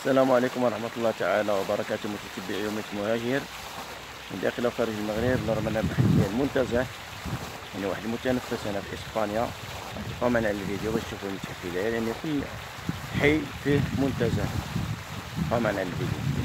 السلام عليكم ورحمة الله تعالى وبركاته. متتبعي يومة مهاجر من داخل وخارج المغرب نورمال البحث ديال المنتزه. يعني واحد المتنفس هنا في إسبانيا. تبقاو على الفيديو باش تشوفوا المتحف يعني كل حي فيه منتزه بقاو على الفيديو.